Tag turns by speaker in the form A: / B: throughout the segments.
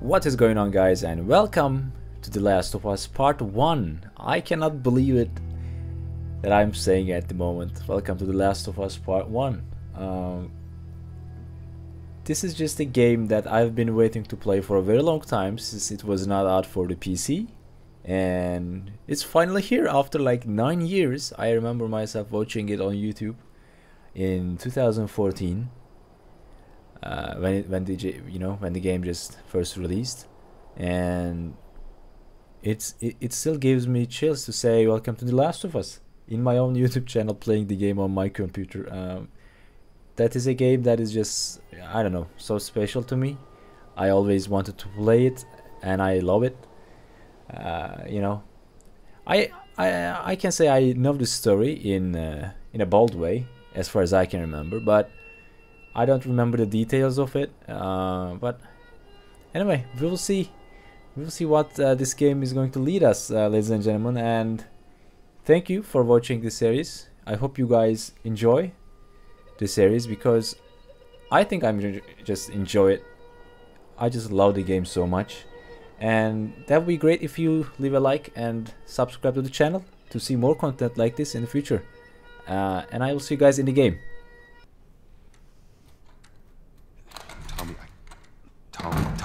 A: What is going on guys and welcome to The Last of Us Part 1. I cannot believe it that I'm saying at the moment. Welcome to The Last of Us Part 1. Um, this is just a game that I've been waiting to play for a very long time since it was not out for the PC. And it's finally here after like 9 years. I remember myself watching it on YouTube in 2014 uh, when it, when the you know when the game just first released, and it's it, it still gives me chills to say welcome to The Last of Us in my own YouTube channel playing the game on my computer. Um, that is a game that is just I don't know so special to me. I always wanted to play it, and I love it. Uh, you know, I I I can say I know the story in uh, in a bold way as far as I can remember, but I don't remember the details of it, uh, but anyway, we will see. We will see what uh, this game is going to lead us, uh, ladies and gentlemen. And thank you for watching this series. I hope you guys enjoy the series because I think I'm just enjoy it. I just love the game so much, and that would be great if you leave a like and subscribe to the channel to see more content like this in the future. Uh, and I will see you guys in the game.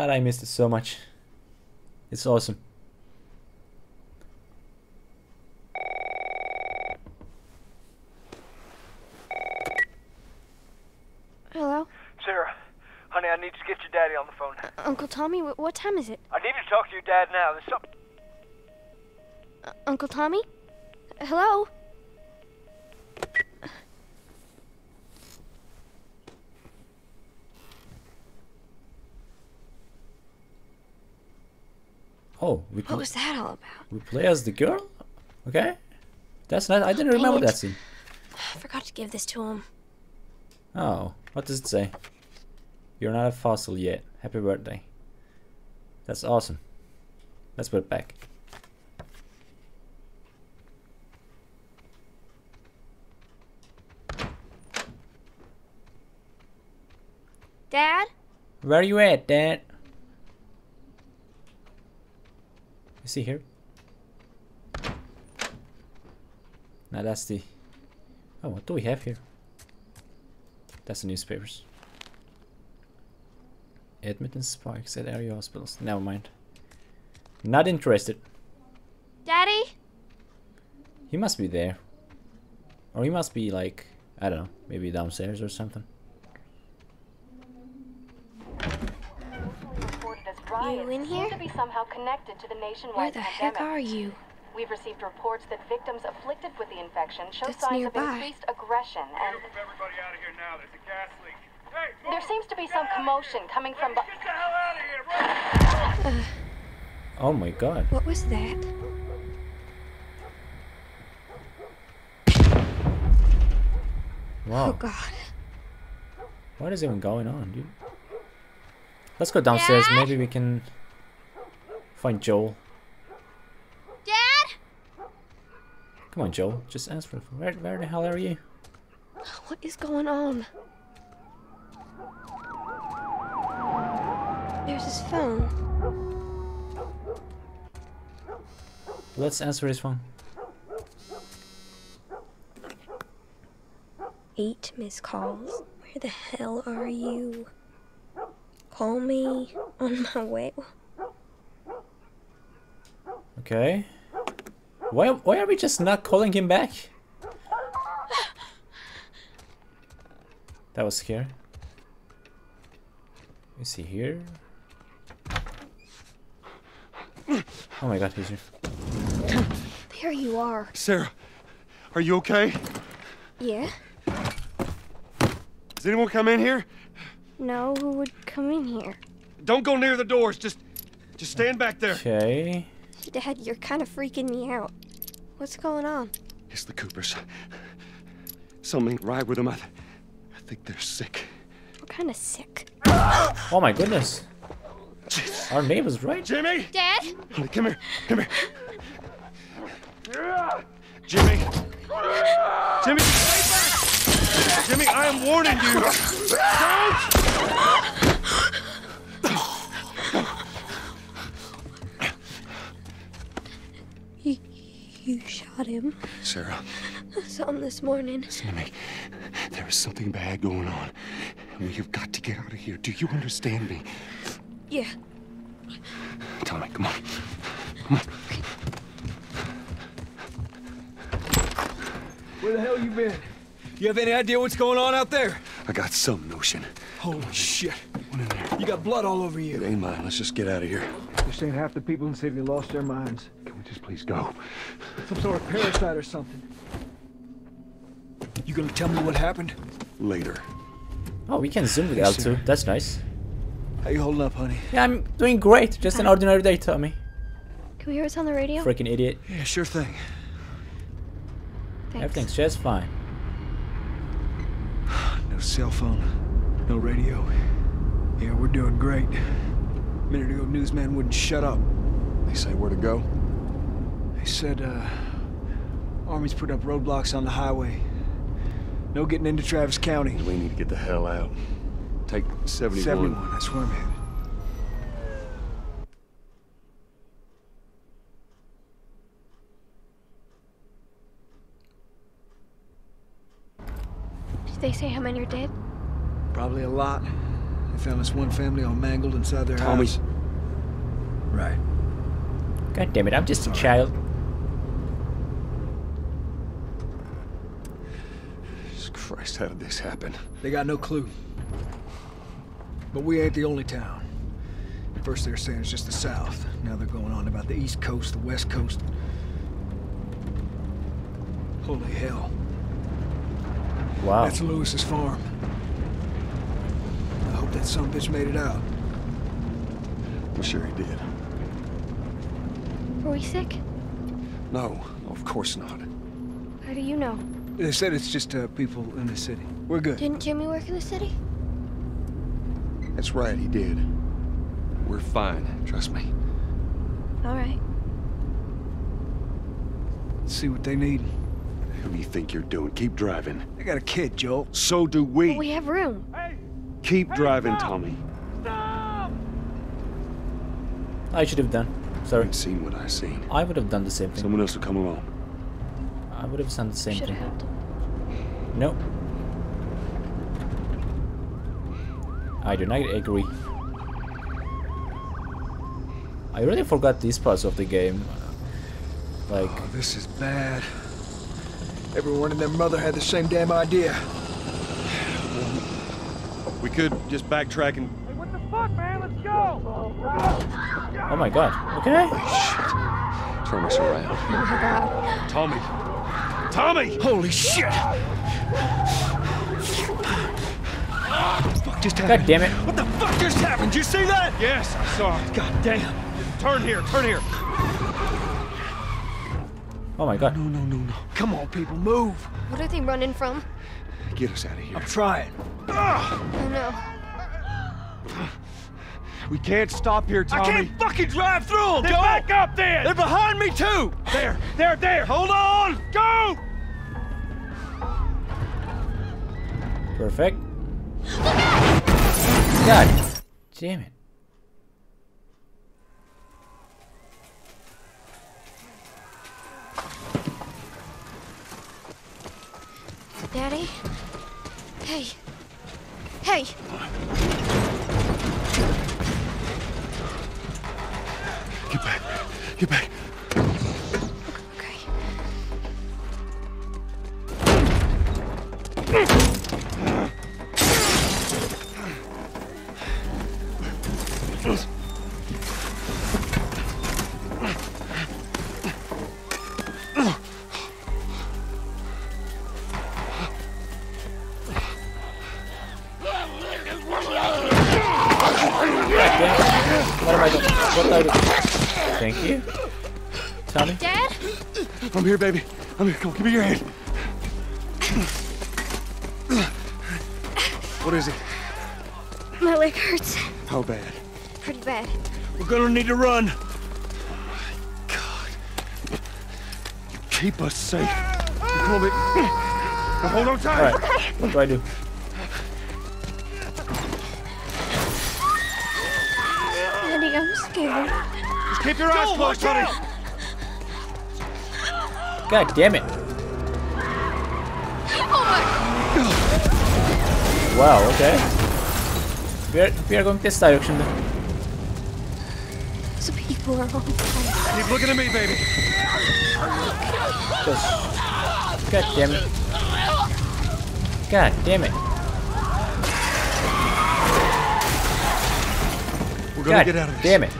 A: God, I missed it so much. It's awesome.
B: Hello?
C: Sarah, honey, I need to get your daddy on the phone.
B: Uh, Uncle Tommy, what time is it?
C: I need to talk to your dad now. There's something...
B: Uh, Uncle Tommy? Hello?
A: Oh,
B: we what was that all about?
A: We play as the girl? Okay. That's not. I didn't remember that scene.
B: I forgot to give this to him.
A: Oh, what does it say? You're not a fossil yet. Happy birthday. That's awesome. Let's put it back.
B: Dad?
A: Where you at, Dad? You see here? Now that's the... Oh, what do we have here? That's the newspapers. Admittance spikes at area hospitals. Never mind. Not interested.
B: Daddy?
A: He must be there. Or he must be like, I don't know, maybe downstairs or something.
B: You in here?
D: To be somehow connected to the nationwide
B: Where the
D: pandemic.
B: heck are you?
D: We've received reports that victims afflicted with the infection show
B: That's
D: signs
B: nearby.
D: of increased aggression and
E: Move everybody out of here now. There's a gas leak. Hey, move!
D: there seems to be some commotion coming from
E: Get the hell out of here! Run!
A: Uh, oh my god.
B: What was that?
A: Wow.
B: Oh god.
A: What is even going on, dude? Let's go downstairs.
B: Dad?
A: Maybe we can find Joel.
B: Dad?
A: Come on, Joel. Just answer. Where, where the hell are you?
B: What is going on? There's his phone.
A: Let's answer his phone.
B: Eight missed calls. Where the hell are you? Call me on my way.
A: Okay. Why, why are we just not calling him back? That was scary. Is he here? Oh my god, he's here.
B: There you are.
F: Sarah, are you okay?
B: Yeah?
F: Does anyone come in here?
B: No, who would come in here?
F: Don't go near the doors. Just, just stand back there.
A: Okay.
B: Dad, you're kind of freaking me out. What's going on?
F: It's the Coopers. Something ain't right with them. I, I think they're sick.
B: We're kind of sick.
A: Oh my goodness. Our neighbor's right.
F: Jimmy,
B: Dad?
F: honey, come here, come here. Jimmy, Jimmy, stay back. Jimmy, I am warning you. Don't.
B: You, you shot him.
F: Sarah,
B: I saw him this morning.
F: listen to me. There is something bad going on. and We have got to get out of here. Do you understand me?
B: Yeah.
F: Tommy, come on.
G: Where the hell you been? You have any idea what's going on out there?
F: I got some notion.
G: Holy shit.
F: One in there.
G: You got blood all over you.
F: It
G: you.
F: ain't mine. Let's just get out of here.
G: This ain't half the people in the city lost their minds.
F: Can we just please go?
G: Some sort of parasite or something. You gonna tell me what happened?
F: Later.
A: Oh, we can zoom with L2. That's nice.
G: How you holding up, honey?
A: Yeah, I'm doing great. Just an ordinary day, Tommy.
B: Can we hear us on the radio?
A: Freaking idiot.
G: Yeah, sure thing.
B: Thanks.
A: Everything's just fine.
G: No cell phone, no radio. Yeah, we're doing great. A minute ago, newsman wouldn't shut up.
F: They say where to go?
G: They said, uh, Army's put up roadblocks on the highway. No getting into Travis County.
F: We need to get the hell out. Take 71.
G: 71, that's where I'm headed.
B: They say how many are dead?
G: Probably a lot. They found this one family all mangled inside their
F: Tommy.
G: house. Right.
A: God damn it, I'm just a child.
F: Jesus Christ, how did this happen?
G: They got no clue. But we ain't the only town. At first they were saying it's just the south. Now they're going on about the east coast, the west coast. Holy hell.
A: Wow.
G: That's Lewis's farm. I hope that son bitch made it out.
F: I'm sure he did.
B: Were we sick?
F: No, of course not.
B: How do you know?
G: They said it's just uh, people in the city. We're good.
B: Didn't Jimmy work in the city?
F: That's right, he did. We're fine, trust me.
B: All right.
G: Let's See what they need.
F: Who do you think you're doing? Keep driving.
G: I got a kid, Joel.
F: So do we.
B: But we have room. Hey.
F: Keep driving, Tommy. Stop!
A: I should have done. Sorry.
F: I've seen what I've seen.
A: I would have done the same thing.
F: Someone else will come along.
A: I would have done the same
B: Should
A: thing.
B: have helped.
A: No. I do not agree. I really forgot these parts of the game. Like,
G: Oh, this is bad. Everyone and their mother had the same damn idea.
F: We could just backtrack and... Hey, what the fuck, man? Let's go!
A: Oh my god. Okay.
F: turn us around.
B: Oh my god.
F: Tommy! Tommy!
G: Holy shit! What the fuck just
A: God
G: happened?
A: damn it.
G: What the fuck just happened? Did you see that?
F: Yes, I saw it.
G: God damn.
F: Turn here, turn here.
A: Oh my god.
G: No, no, no, no. Come on, people, move.
B: What are they running from?
F: Get us out of here.
G: I'm trying. Ah.
B: Oh no.
F: We can't stop here, Tommy.
G: I can't fucking drive through them.
F: Then
G: Go.
F: back up there.
G: They're behind me too.
F: There, there, there! Hold on! Go!
A: Perfect. God damn it.
B: Daddy? Hey. Hey!
F: Get back. Get back.
A: What am I doing? What do I do? Thank you. Tommy?
B: Dad?
F: I'm here, baby. I'm here. Come on, give me your hand. What is it?
B: My leg hurts.
F: How bad?
B: Pretty bad.
G: We're gonna need to run.
F: God. Keep us safe. Come on, baby. Now hold on tight.
A: Alright. What do I do?
F: Keep your eyes closed, honey.
A: God damn it. Oh wow, okay. We are, we are going this direction then.
B: Those people are on fire.
F: Keep looking at me, baby.
A: Just- God damn it. God damn it.
F: We're gonna
A: God
F: get out of this.
A: damn it.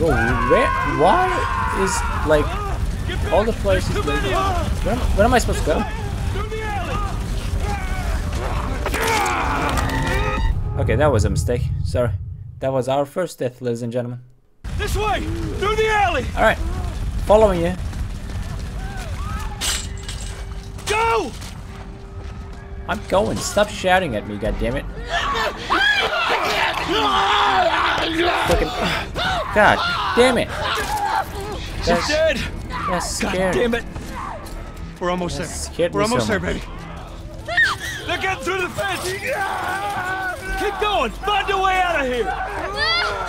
A: Bro, where? Why is like all the places? Like, where, am, where am I supposed to go? Okay, that was a mistake. Sorry. That was our first death, ladies and gentlemen.
G: This way, through the alley.
A: All right, following you.
G: Go.
A: I'm going. Stop shouting at me, goddammit. Fucking. God damn it. That's,
G: Dead.
A: that's
G: God damn it.
F: We're almost
A: That
F: there. We're
A: me so
F: almost there,
A: much.
F: baby.
G: They're getting through the fence. Keep going. Find a way out of here.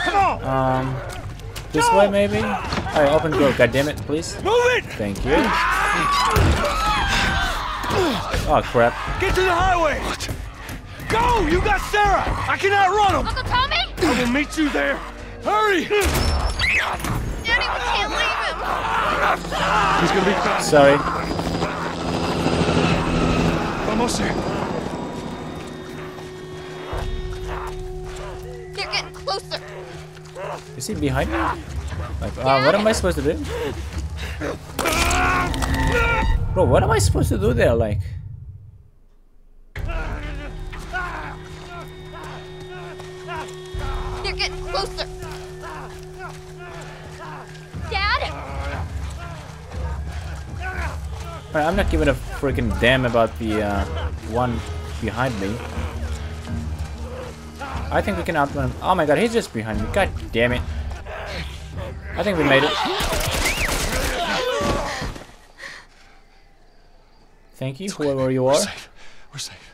G: Come on.
A: Um, this way maybe? Alright, open door, God damn it, please.
G: Move it.
A: Thank you. Oh crap.
G: Get to the highway. Go. You got Sarah. I cannot run them.
B: Uncle Tommy?
G: I will meet you there. Hurry.
B: Daddy, we can't leave him.
F: He's gonna be fine.
A: Sorry.
F: Almost there.
B: They're getting closer.
A: Is he behind me? Like, uh, what am I supposed to do? Bro, what am I supposed to do there? Like,
B: They're getting closer.
A: Alright, I'm not giving a freaking damn about the uh, one behind me. I think we can outrun him. Oh my god, he's just behind me. God damn it. I think we made it. Thank you, whoever you are.
F: We're
A: are.
F: safe. We're safe.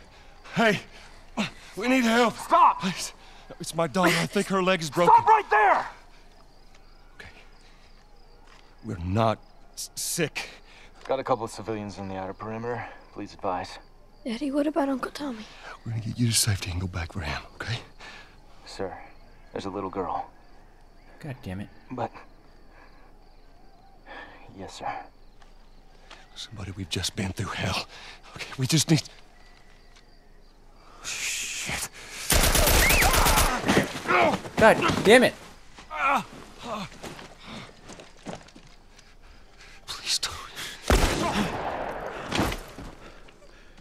F: Hey, we need help.
E: Stop!
F: Please. It's my daughter. I think her leg is broken.
E: Stop right there!
F: Okay. We're not s- sick.
H: Got a couple of civilians on the outer perimeter. Please advise.
B: Daddy, what about Uncle Tommy?
F: We're gonna get you to safety and go back for him, okay?
H: Sir, there's a little girl.
A: God damn it.
H: But. Yes, sir.
F: Somebody, we've just been through hell. Okay, we just need. Shit.
A: God damn it!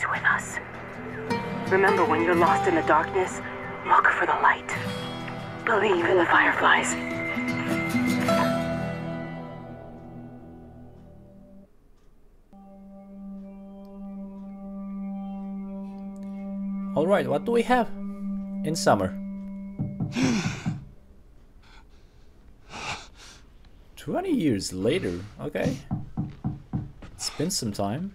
I: You can still rise with us. Remember, when you're lost in the darkness, look for the light. Believe in the Fireflies.
A: Alright, what do we have in summer? Twenty years later, okay. It's been some time.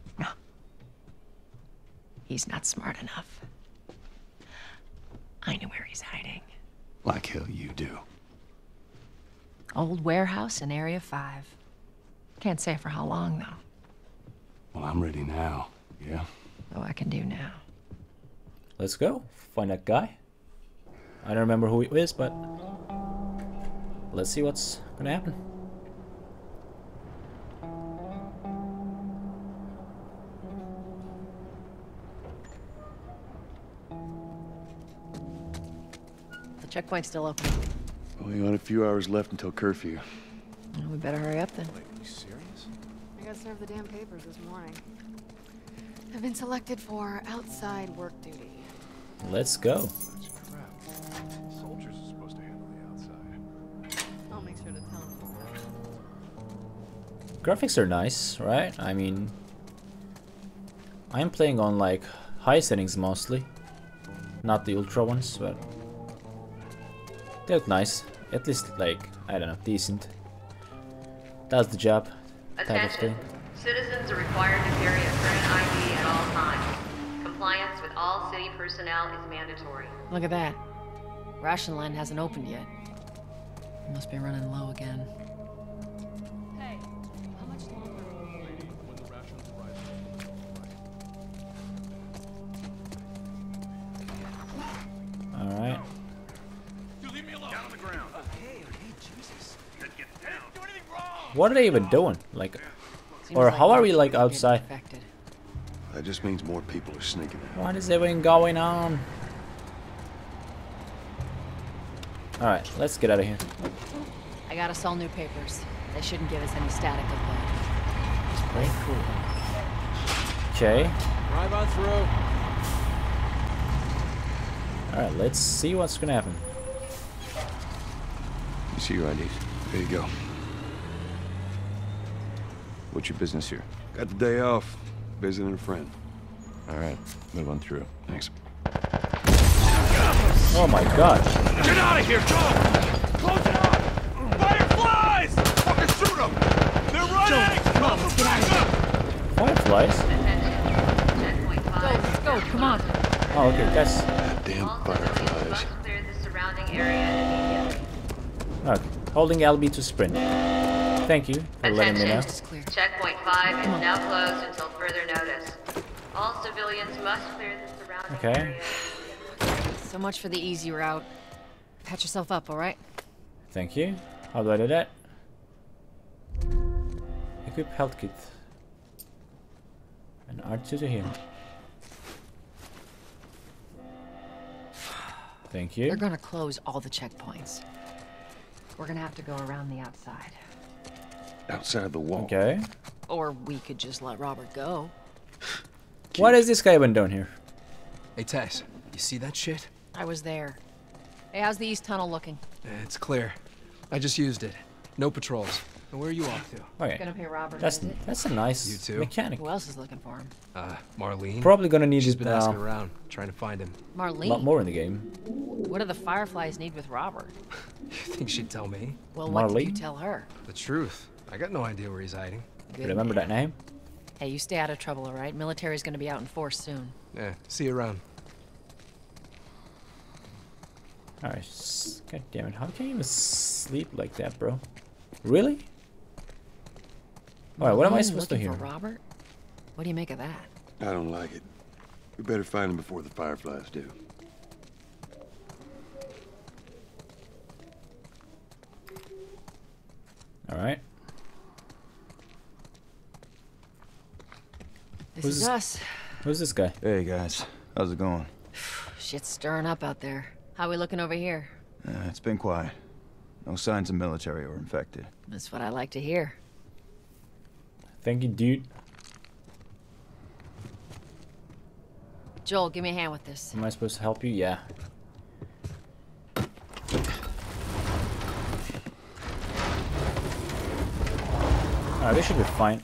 J: No. He's not smart enough. I know where he's hiding.
F: Like hell you do.
J: Old warehouse in Area 5. Can't say for how long, though.
F: Well, I'm ready now. Yeah?
J: Oh, I can do now.
A: Let's go. Find that guy. I don't remember who he is, but let's see what's gonna happen.
J: Checkpoint's still open.
K: Only got a few hours left until curfew.
J: Well, we better hurry up then.
K: Wait, are you serious?
L: I got served the damn papers this morning. I've been selected for outside work duty.
A: Let's go.
K: Soldiers are supposed to handle the outside.
L: I'll make sure to tell them.
A: Graphics are nice, right? I mean, I'm playing on like high settings mostly, not the ultra ones, but they look nice. At least like I don't know, decent. Does the job, type of thing.
D: Citizens are required to carry a current ID at all times. Compliance with all city personnel is mandatory.
J: Look at that. Ration line hasn't opened yet. Must be running low again.
A: What are they even doing? Like,
J: Seems
A: or
J: like
A: how are we like
J: people are getting
A: outside?
F: That just means more people are sneaking in.
A: What is even going on? All right, let's get out of here.
J: I got us all new papers. They shouldn't give us any static of the. Just play it cool.
A: Okay.
M: Drive on through.
A: All right, let's see what's gonna happen.
F: You see your IDs. There you go. What's your business here? Got the day off. Visiting a friend. All right, move on through. Thanks.
A: Oh my god.
E: Get out of here, Joel! Close it up! Fireflies! Fucking shoot them! They're running!
J: come on, let's get out of here.
A: Fireflies?
J: Go, go, come on.
A: Oh, okay, that's.
F: Damn fireflies.
D: Clear the surrounding area.
A: Okay, holding LB to sprint. Thank you for letting me know.
D: Attention. Checkpoint 5 is now closed until further notice. All civilians must clear the surrounding
A: Okay.
D: area.
J: So much for the easy route. Patch yourself up, alright?
A: Thank you. How do I do that? Equip health kit. And R2 to heal. Thank you.
J: They're gonna close all the checkpoints. We're gonna have to go around the outside.
F: Outside the wall.
A: Okay.
J: Or we could just let Robert go.
A: What has this guy been doing here?
M: Hey, Tess, you see that shit?
J: I was there. Hey, how's the east tunnel looking?
M: Eh, It's clear. I just used it. No patrols. And where are you off to?
A: Okay.
J: Gonna pay Robert
A: That's
J: visit?
A: that's a nice
M: You too?
A: mechanic.
J: Who else is looking for him?
M: Uh, Marlene.
A: Probably gonna need
M: She's
A: it
M: been
A: now.
M: asking around, trying to find him.
J: Marlene.
A: A lot more in the game.
J: What do the Fireflies need with Robert?
M: You think she'd tell me?
J: Well, what did you
A: Marlene?
J: tell her?
M: The truth. I got no idea where he's hiding.
J: Good
A: Remember
J: man.
A: that name?
J: Hey, you stay out of trouble, alright? Military's gonna be out in force soon.
M: Yeah, see you around.
A: Alright. God damn it. How can you even sleep like that, bro? Really? Alright, what am I supposed to
J: looking
A: hear?
J: For Robert? What do you make of that?
F: I don't like it. We better find him before the fireflies do.
A: Alright.
J: This
A: Who's
J: is
A: this-
J: us.
A: Who's this guy?
N: Hey guys, how's it going?
J: Shit's stirring up out there. How we looking over here?
N: Uh, it's been quiet. No signs of military or infected.
J: That's what I like to hear.
A: Thank you, dude.
J: Joel, give me a hand with this.
A: Am I supposed to help you? Yeah. Alright, this should be fine.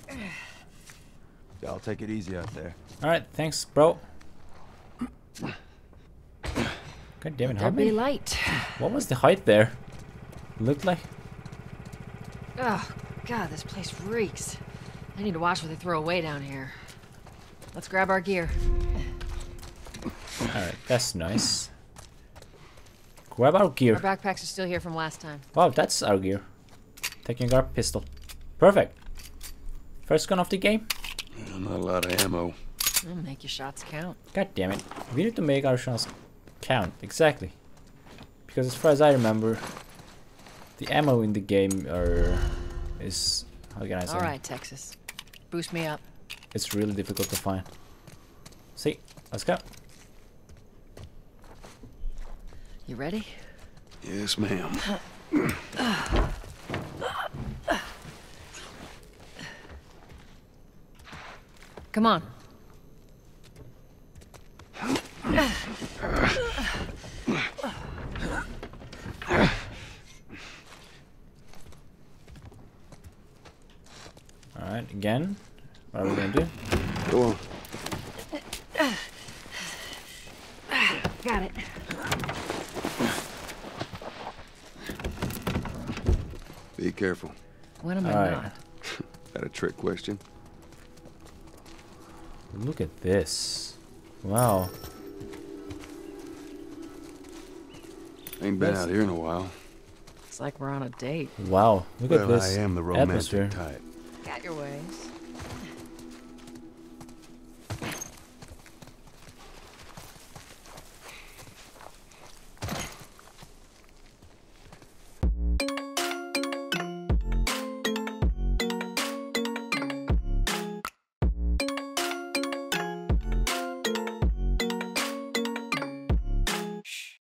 N: I'll take it easy out there.
A: Alright, thanks, bro. God damn it, how
J: Everybody
A: many?
J: light.
A: What was the height there? Looked like?
J: Oh, God, this place reeks. I need to watch what they throw away down here. Let's grab our gear.
A: Alright, that's nice. Grab our gear.
J: Our
A: gear.
J: backpacks are still here from last time.
A: Wow, that's our gear. Taking our pistol. Perfect. First gun of the game.
F: Not a lot of ammo.
J: Mm, make your shots count.
A: God damn it. We need to make our shots count. Exactly. Because as far as I remember, the ammo in the game are is how can I say?
J: All right, Texas. Boost me up.
A: It's really difficult to find. See, let's go.
J: You ready?
F: Yes, ma'am.
J: Come on.
A: Alright, again. What are we gonna do?
F: Go on.
J: Got it.
F: Be careful.
J: When am I
A: Alright.
J: not?
F: Got a trick question?
A: Look at this. Wow.
F: Ain't been
A: Yes.
F: out here in a while.
J: It's like we're on a date.
A: Wow. Look
F: well,
A: at this
F: I am the romantic
A: atmosphere.
F: type.
J: Got your ways.